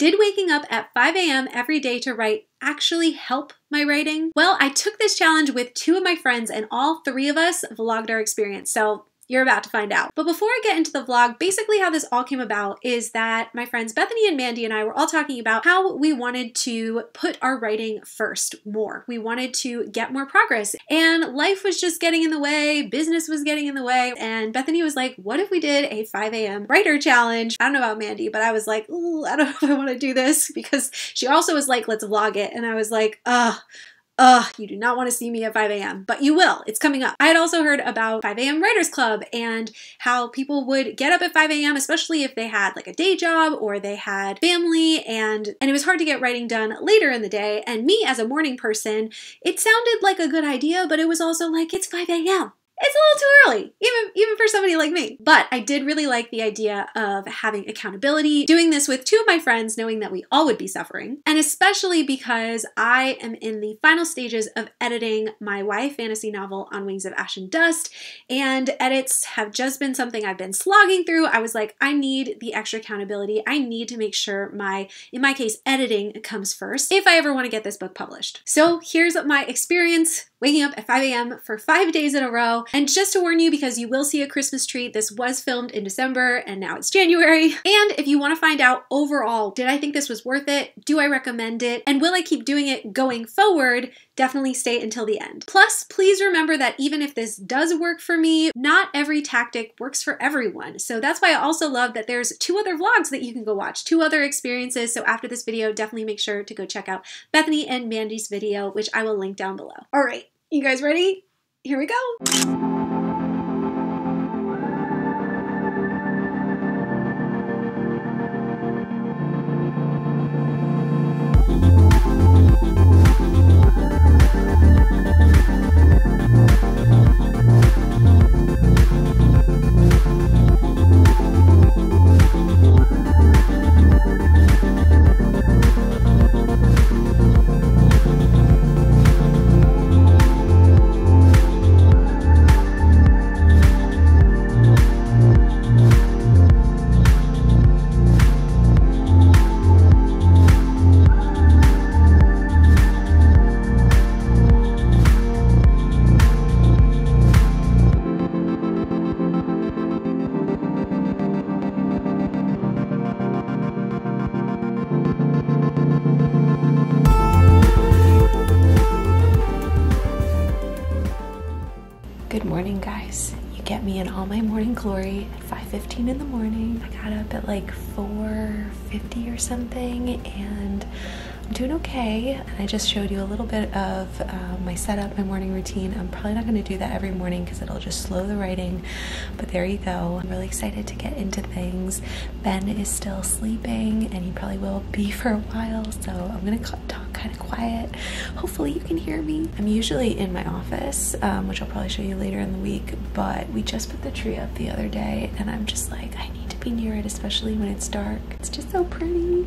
Did waking up at 5 a.m. every day to write actually help my writing? Well, I took this challenge with two of my friends, and all three of us vlogged our experience. So you're about to find out. But before I get into the vlog, basically how this all came about is that my friends Bethany and Mandi and I were all talking about how we wanted to put our writing first more. We wanted to get more progress. And life was just getting in the way, business was getting in the way. And Bethany was like, what if we did a 5 a.m. writer challenge? I don't know about Mandi, but I was like, I don't know if I want to do this because she also was like, let's vlog it. And I was like, ugh. Ugh, you do not want to see me at 5 a.m., but you will. It's coming up. I had also heard about 5 a.m. Writers Club and how people would get up at 5 a.m., especially if they had like a day job or they had family, and and it was hard to get writing done later in the day. And me as a morning person, it sounded like a good idea, but it was also like it's 5 a.m it's a little too early, even even for somebody like me. But I did really like the idea of having accountability, doing this with two of my friends, knowing that we all would be suffering, and especially because I am in the final stages of editing my YA fantasy novel On Wings of Ash and Dust, and edits have just been something I've been slogging through. I was like, I need the extra accountability. I need to make sure my, in my case, editing comes first if I ever want to get this book published. So here's my experience waking up at 5 a.m. for five days in a row. And just to warn you, because you will see a Christmas tree, this was filmed in December and now it's January. And if you want to find out overall, did I think this was worth it? Do I recommend it? And will I keep doing it going forward? Definitely stay until the end. Plus, please remember that even if this does work for me, not every tactic works for everyone. So that's why I also love that there's two other vlogs that you can go watch, two other experiences. So after this video, definitely make sure to go check out Bethany and Mandi's video, which I will link down below. All right, you guys ready? Here we go. Like 4.50 or something and I'm doing okay. And I just showed you a little bit of uh, my setup, my morning routine. I'm probably not gonna do that every morning because it'll just slow the writing, but there you go. I'm really excited to get into things. Ben is still sleeping and he probably will be for a while, so I'm gonna talk kind of quiet. Hopefully you can hear me. I'm usually in my office, um, which I'll probably show you later in the week, but we just put the tree up the other day and I'm just like, I need near it, especially when it's dark. It's just so pretty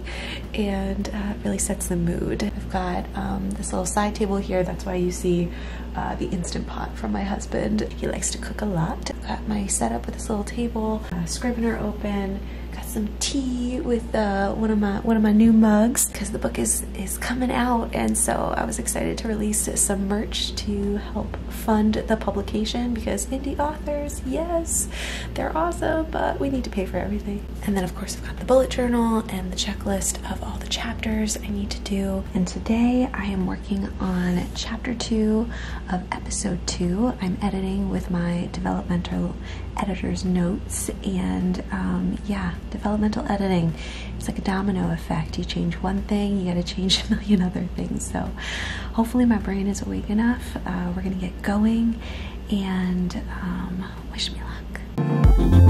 and uh, really sets the mood. I've got um, this little side table here. That's why you see uh, the Instant Pot from my husband. He likes to cook a lot. I've got my setup with this little table, uh, Scrivener open, got some tea with uh, one of my one of my new mugs because the book is is coming out and so I was excited to release some merch to help fund the publication because indie authors yes they're awesome but we need to pay for everything. And then of course I've got the bullet journal and the checklist of all the chapters I need to do. And today I am working on chapter two of episode two. I'm editing with my developmental editor's notes and um, yeah developmental editing. It's like a domino effect. You change one thing you got to change a million other things. So hopefully my brain is awake enough. Uh, we're gonna get going and um, wish me luck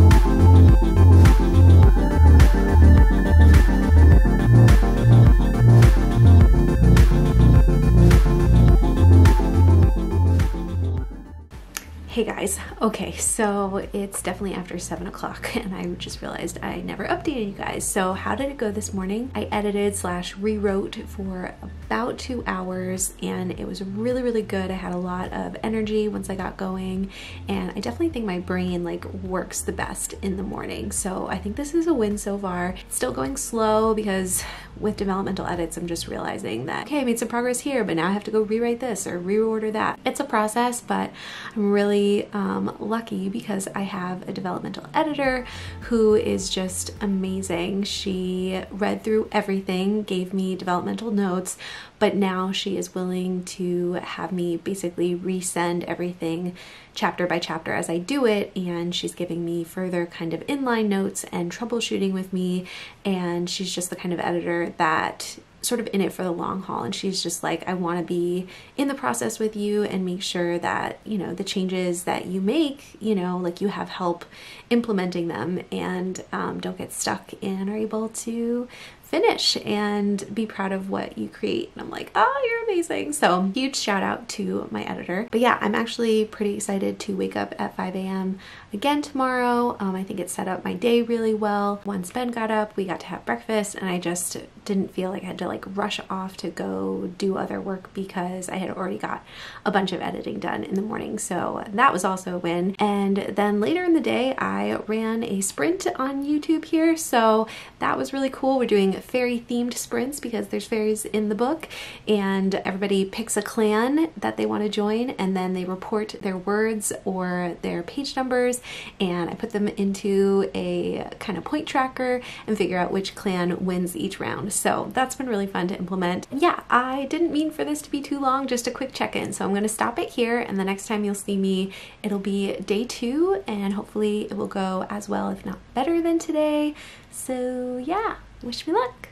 Hey guys. Okay, so it's definitely after seven o'clock and I just realized I never updated you guys. So how did it go this morning? I edited slash rewrote for about two hours and it was really, really good. I had a lot of energy once I got going and I definitely think my brain like works the best in the morning. So I think this is a win so far. It's still going slow because with developmental edits, I'm just realizing that, okay, I made some progress here, but now I have to go rewrite this or reorder that. It's a process, but I'm really um, lucky because I have a developmental editor who is just amazing. She read through everything, gave me developmental notes, but now she is willing to have me basically resend everything chapter by chapter as I do it and she's giving me further kind of inline notes and troubleshooting with me and she's just the kind of editor that sort of in it for the long haul and she's just like I want to be in the process with you and make sure that you know the changes that you make you know like you have help implementing them and um, don't get stuck and are able to finish and be proud of what you create. And I'm like, oh, you're amazing. So huge shout out to my editor. But yeah, I'm actually pretty excited to wake up at 5 a.m. again tomorrow. Um, I think it set up my day really well. Once Ben got up, we got to have breakfast and I just didn't feel like I had to like rush off to go do other work because I had already got a bunch of editing done in the morning. So that was also a win. And then later in the day, I ran a sprint on YouTube here. So that was really cool. We're doing fairy themed sprints because there's fairies in the book and everybody picks a clan that they want to join and then they report their words or their page numbers and I put them into a kind of point tracker and figure out which clan wins each round. So that's been really fun to implement. Yeah, I didn't mean for this to be too long, just a quick check-in. So I'm going to stop it here and the next time you'll see me, it'll be day two and hopefully it will go as well, if not better than today. So yeah, wish me luck.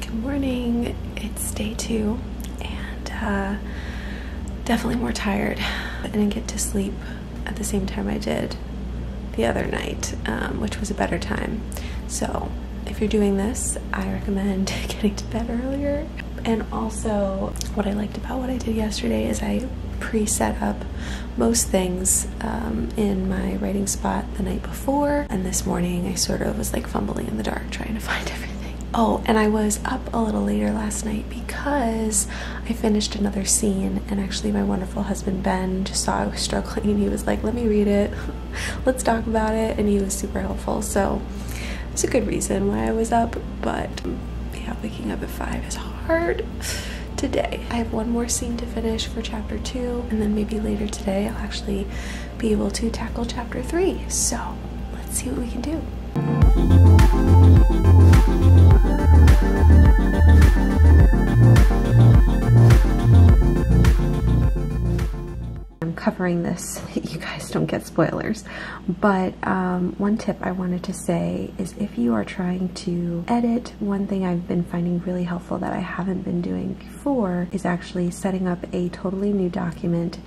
Good morning. It's day two and uh, definitely more tired. I didn't get to sleep at the same time I did the other night, um, which was a better time. So if you're doing this, I recommend getting to bed earlier. And also, what I liked about what I did yesterday is I pre-set up most things um, in my writing spot the night before. And this morning, I sort of was like fumbling in the dark trying to find everything. Oh, and I was up a little later last night because I finished another scene and actually my wonderful husband Ben just saw I was struggling and he was like, let me read it, let's talk about it, and he was super helpful. So it's a good reason why I was up, but yeah, waking up at five is hard today. I have one more scene to finish for chapter two, and then maybe later today I'll actually be able to tackle chapter three. So let's see what we can do. I'm covering this, you guys don't get spoilers. But um, one tip I wanted to say is if you are trying to edit, one thing I've been finding really helpful that I haven't been doing before is actually setting up a totally new document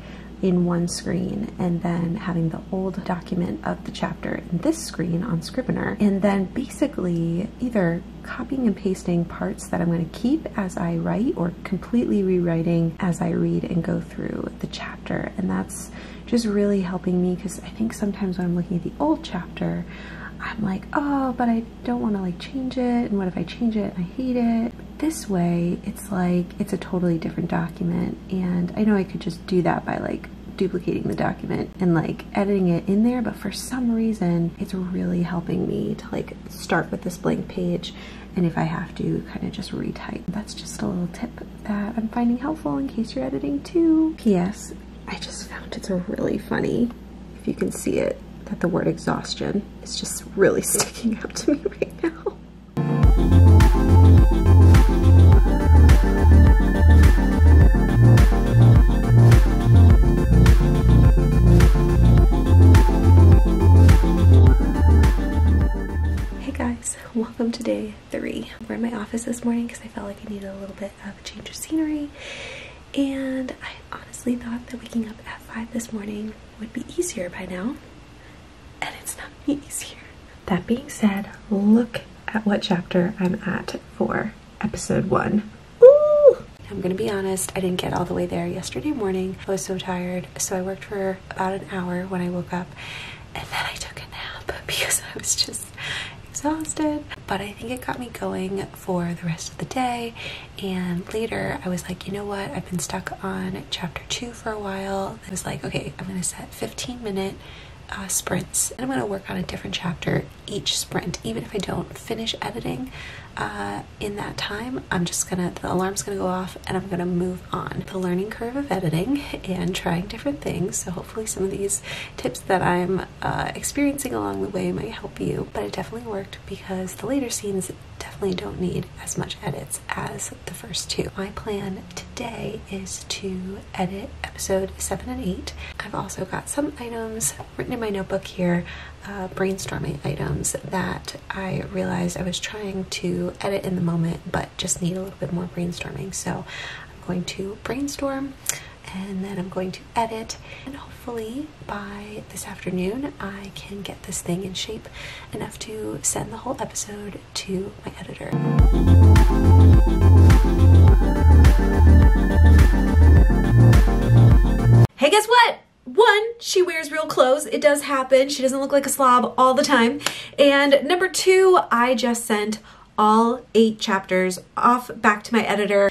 in one screen and then having the old document of the chapter in this screen on Scrivener and then basically either copying and pasting parts that I'm going to keep as I write or completely rewriting as I read and go through the chapter and that's just really helping me because I think sometimes when I'm looking at the old chapter I'm like, oh, but I don't want to like change it. And what if I change it and I hate it? This way, it's like, it's a totally different document. And I know I could just do that by like duplicating the document and like editing it in there. But for some reason, it's really helping me to like start with this blank page. And if I have to kind of just retype, that's just a little tip that I'm finding helpful in case you're editing too. P.S. I just found it's a really funny, if you can see it, that the word exhaustion is just really sticking out to me right now. Welcome to day three. We're in my office this morning because I felt like I needed a little bit of a change of scenery and I honestly thought that waking up at 5 this morning would be easier by now and it's not easier. That being said, look at what chapter I'm at for episode one. Ooh! I'm gonna be honest, I didn't get all the way there yesterday morning. I was so tired, so I worked for about an hour when I woke up, and then I took a nap because I was just exhausted. But I think it got me going for the rest of the day. And later, I was like, you know what? I've been stuck on chapter two for a while. I was like, okay, I'm gonna set 15 minute uh, sprints and I'm to work on a different chapter each sprint even if I don't finish editing uh, in that time I'm just gonna the alarm's gonna go off and I'm gonna move on the learning curve of editing and trying different things so hopefully some of these tips that I'm uh, experiencing along the way might help you but it definitely worked because the later scenes definitely don't need as much edits as the first two. My plan today is to edit episode 7 and 8. I've also got some items written in my notebook here, uh, brainstorming items that I realized I was trying to edit in the moment but just need a little bit more brainstorming. So I'm going to brainstorm and then I'm going to edit and hopefully by this afternoon I can get this thing in shape enough to send the whole episode to my editor. One, she wears real clothes. It does happen. She doesn't look like a slob all the time. And number two, I just sent all eight chapters off back to my editor.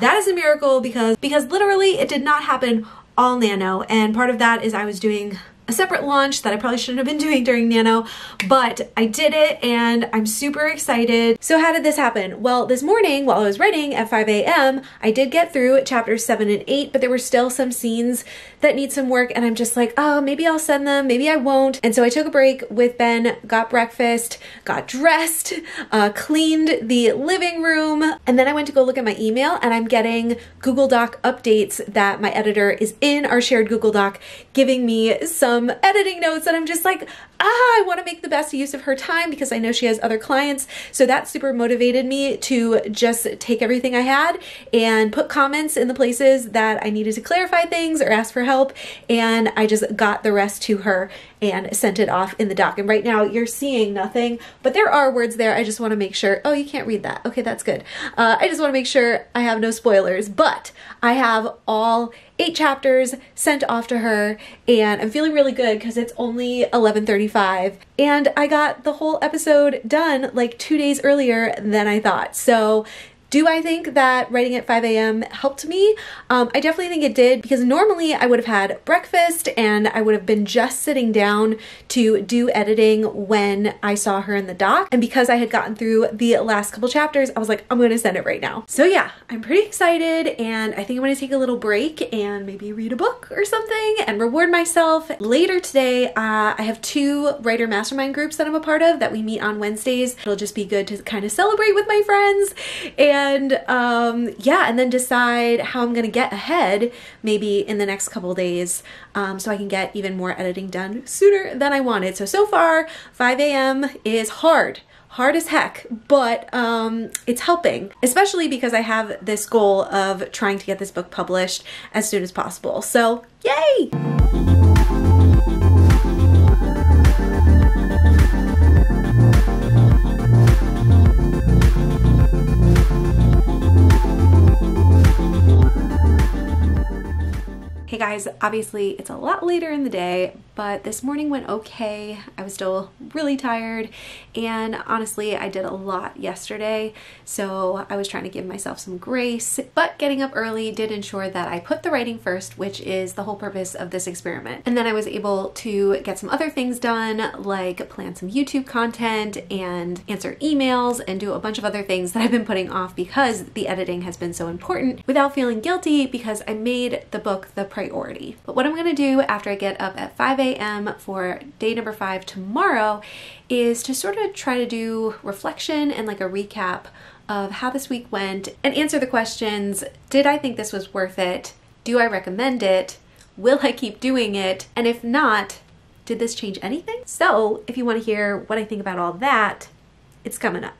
That is a miracle because because literally it did not happen all nano and part of that is I was doing a separate launch that I probably shouldn't have been doing during Nano, but I did it and I'm super excited. So how did this happen? Well, this morning while I was writing at 5 a.m., I did get through chapters 7 and 8, but there were still some scenes that need some work and I'm just like, oh, maybe I'll send them, maybe I won't. And so I took a break with Ben, got breakfast, got dressed, uh, cleaned the living room, and then I went to go look at my email and I'm getting Google Doc updates that my editor is in our shared Google Doc giving me some some editing notes and I'm just like, ah, I want to make the best use of her time because I know she has other clients. So that super motivated me to just take everything I had and put comments in the places that I needed to clarify things or ask for help. And I just got the rest to her and sent it off in the doc. And right now you're seeing nothing, but there are words there. I just want to make sure. Oh, you can't read that. Okay, that's good. Uh, I just want to make sure I have no spoilers, but I have all eight chapters sent off to her and I'm feeling really good because it's only 11:35 and I got the whole episode done like 2 days earlier than I thought. So do I think that writing at 5 a.m. helped me? Um, I definitely think it did because normally I would have had breakfast and I would have been just sitting down to do editing when I saw her in the doc. And because I had gotten through the last couple chapters, I was like, I'm to send it right now. So yeah, I'm pretty excited and I think I'm to take a little break and maybe read a book or something and reward myself. Later today, uh, I have two writer mastermind groups that I'm a part of that we meet on Wednesdays. It'll just be good to kind of celebrate with my friends and and um, yeah, and then decide how I'm gonna get ahead maybe in the next couple days um, so I can get even more editing done sooner than I wanted. So, so far, 5 a.m. is hard hard as heck, but um, it's helping, especially because I have this goal of trying to get this book published as soon as possible. So, yay! Hey guys, obviously it's a lot later in the day, but this morning went okay. I was still really tired and honestly I did a lot yesterday so I was trying to give myself some grace but getting up early did ensure that I put the writing first which is the whole purpose of this experiment and then I was able to get some other things done like plan some YouTube content and answer emails and do a bunch of other things that I've been putting off because the editing has been so important without feeling guilty because I made the book the priority. But what I'm gonna do after I get up at 5 a.m a.m. for day number five tomorrow is to sort of try to do reflection and like a recap of how this week went and answer the questions Did I think this was worth it? Do I recommend it? Will I keep doing it? And if not, did this change anything? So, if you want to hear what I think about all that, it's coming up.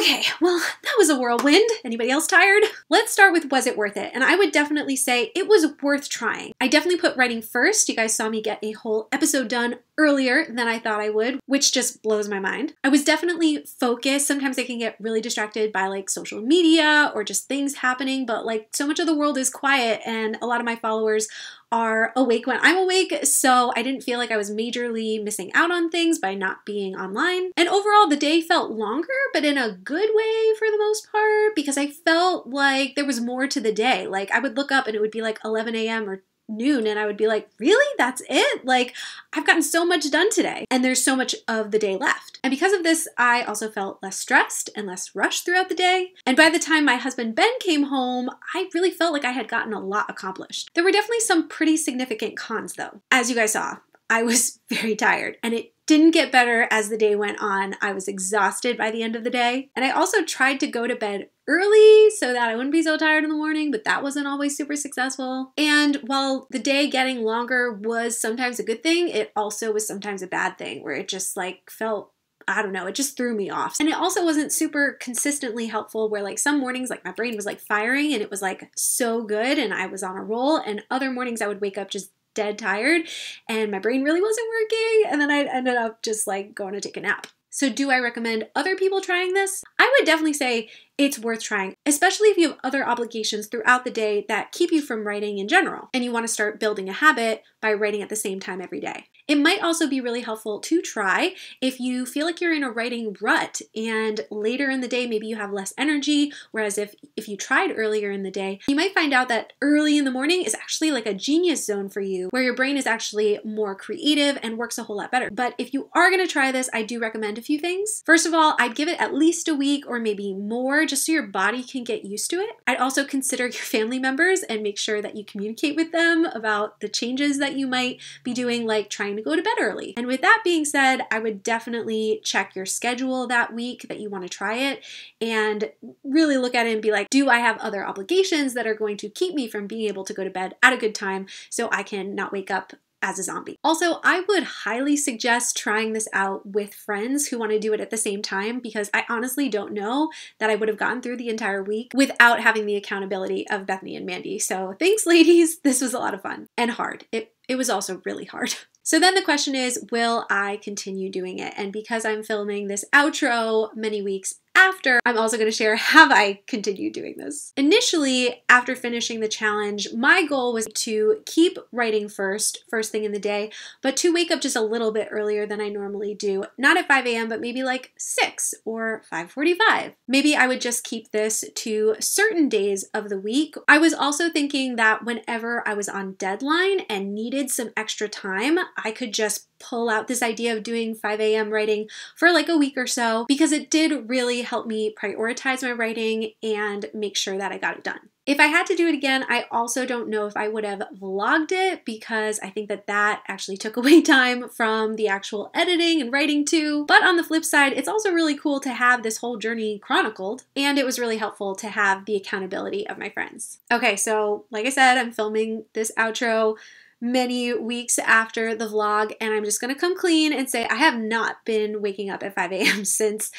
Okay, well, that was a whirlwind. Anybody else tired? Let's start with was it worth it? And I would definitely say it was worth trying. I definitely put writing first. You guys saw me get a whole episode done earlier than I thought I would, which just blows my mind. I was definitely focused. Sometimes I can get really distracted by like social media or just things happening, but like so much of the world is quiet and a lot of my followers are awake when I'm awake, so I didn't feel like I was majorly missing out on things by not being online. And overall, the day felt longer, but in a good way for the most part, because I felt like there was more to the day. Like I would look up and it would be like 11 a.m. or noon and I would be like, really? That's it? Like, I've gotten so much done today and there's so much of the day left. And because of this, I also felt less stressed and less rushed throughout the day. And by the time my husband Ben came home, I really felt like I had gotten a lot accomplished. There were definitely some pretty significant cons though. As you guys saw, I was very tired and it didn't get better as the day went on. I was exhausted by the end of the day. And I also tried to go to bed early so that I wouldn't be so tired in the morning, but that wasn't always super successful. And while the day getting longer was sometimes a good thing, it also was sometimes a bad thing where it just like felt I don't know, it just threw me off. And it also wasn't super consistently helpful where like some mornings like my brain was like firing and it was like so good and I was on a roll and other mornings I would wake up just dead tired and my brain really wasn't working and then I ended up just like going to take a nap. So, do I recommend other people trying this? I would definitely say it's worth trying, especially if you have other obligations throughout the day that keep you from writing in general and you want to start building a habit by writing at the same time every day. It might also be really helpful to try if you feel like you're in a writing rut and later in the day maybe you have less energy, whereas if if you tried earlier in the day, you might find out that early in the morning is actually like a genius zone for you where your brain is actually more creative and works a whole lot better. But if you are going to try this, I do recommend a few things. First of all, I'd give it at least a week or maybe more just so your body can get used to it. I'd also consider your family members and make sure that you communicate with them about the changes that you might be doing like trying go to bed early. And with that being said, I would definitely check your schedule that week that you want to try it and really look at it and be like, do I have other obligations that are going to keep me from being able to go to bed at a good time so I can not wake up as a zombie. Also, I would highly suggest trying this out with friends who want to do it at the same time because I honestly don't know that I would have gotten through the entire week without having the accountability of Bethany and Mandi. So, thanks, ladies. This was a lot of fun and hard. It, it was also really hard. So then the question is, will I continue doing it? And because I'm filming this outro many weeks after, I'm also going to share have I continued doing this. Initially, after finishing the challenge, my goal was to keep writing first, first thing in the day, but to wake up just a little bit earlier than I normally do. Not at 5 a.m., but maybe like 6 or 5.45. Maybe I would just keep this to certain days of the week. I was also thinking that whenever I was on deadline and needed some extra time, I could just pull out this idea of doing 5 a.m. writing for like a week or so because it did really help me prioritize my writing and make sure that I got it done. If I had to do it again, I also don't know if I would have vlogged it because I think that that actually took away time from the actual editing and writing too. But on the flip side, it's also really cool to have this whole journey chronicled, and it was really helpful to have the accountability of my friends. Okay, so like I said, I'm filming this outro many weeks after the vlog, and I'm just gonna come clean and say I have not been waking up at 5 a.m. since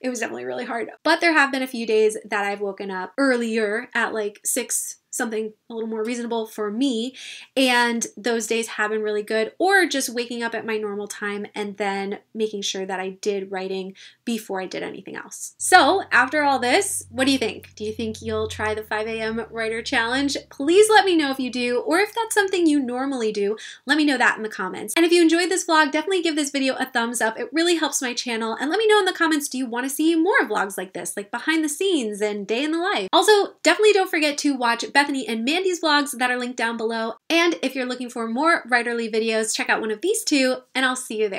it was definitely really hard. But there have been a few days that I've woken up earlier at like 6 something a little more reasonable for me. And those days have been really good, or just waking up at my normal time and then making sure that I did writing before I did anything else. So, after all this, what do you think? Do you think you'll try the 5 a.m. writer challenge? Please let me know if you do, or if that's something you normally do, let me know that in the comments. And if you enjoyed this vlog, definitely give this video a thumbs up. It really helps my channel. And let me know in the comments, do you want to see more vlogs like this, like behind the scenes and day in the life? Also, definitely don't forget to watch And Mandi's vlogs that are linked down below. And if you're looking for more writerly videos, check out one of these two, and I'll see you there.